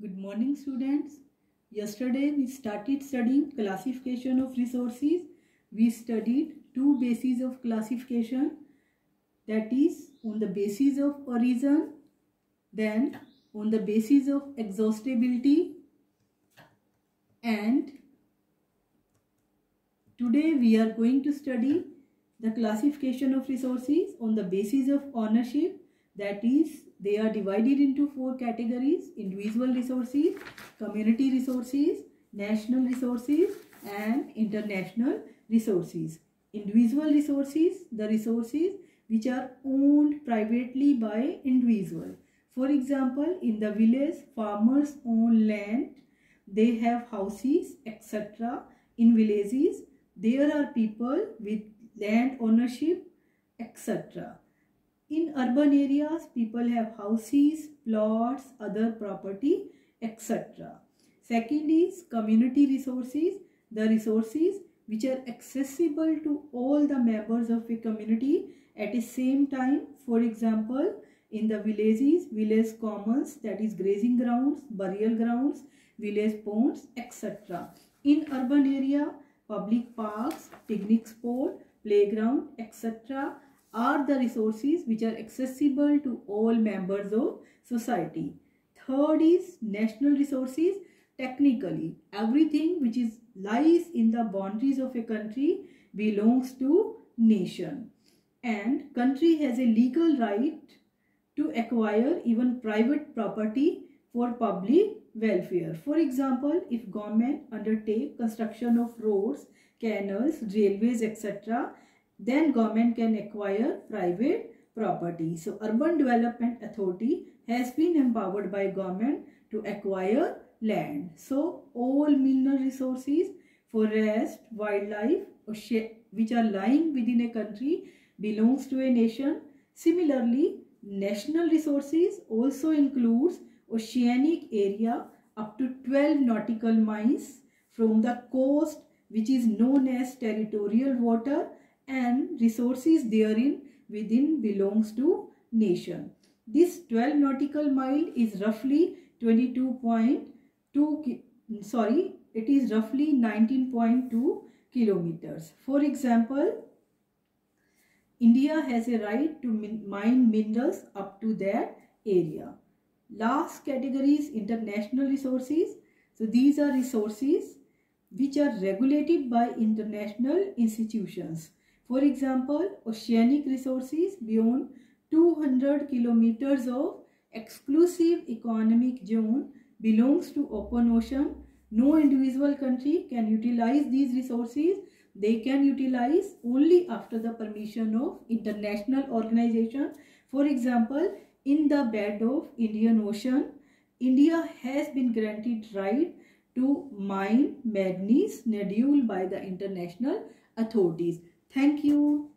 Good morning students. Yesterday we started studying classification of resources. We studied two bases of classification that is on the basis of origin then on the basis of exhaustibility and today we are going to study the classification of resources on the basis of ownership that is they are divided into four categories individual resources community resources national resources and international resources. Individual resources the resources which are owned privately by individual. For example in the village farmers own land they have houses etc in villages there are people with land ownership etc in urban areas, people have houses, plots, other property, etc. Second is community resources, the resources which are accessible to all the members of a community at the same time. For example, in the villages, village commons, that is grazing grounds, burial grounds, village ponds, etc. In urban area, public parks, picnic spot, playground, etc are the resources which are accessible to all members of society. Third is national resources. Technically, everything which is lies in the boundaries of a country belongs to nation. And country has a legal right to acquire even private property for public welfare. For example, if government undertake construction of roads, canals, railways, etc., then government can acquire private property. So Urban Development Authority has been empowered by government to acquire land. So all mineral resources, forest, wildlife which are lying within a country belongs to a nation. Similarly, national resources also includes oceanic area up to 12 nautical miles from the coast which is known as territorial water and resources therein within belongs to nation. This 12 nautical mile is roughly 22.2 sorry it is roughly 19.2 kilometers. For example, India has a right to mine minerals up to that area. Last category is international resources. So these are resources which are regulated by international institutions. For example, oceanic resources beyond 200 kilometers of exclusive economic zone belongs to open ocean. No individual country can utilize these resources. They can utilize only after the permission of international organization. For example, in the bed of Indian Ocean, India has been granted right to mine manganese nodule by the international authorities. Thank you.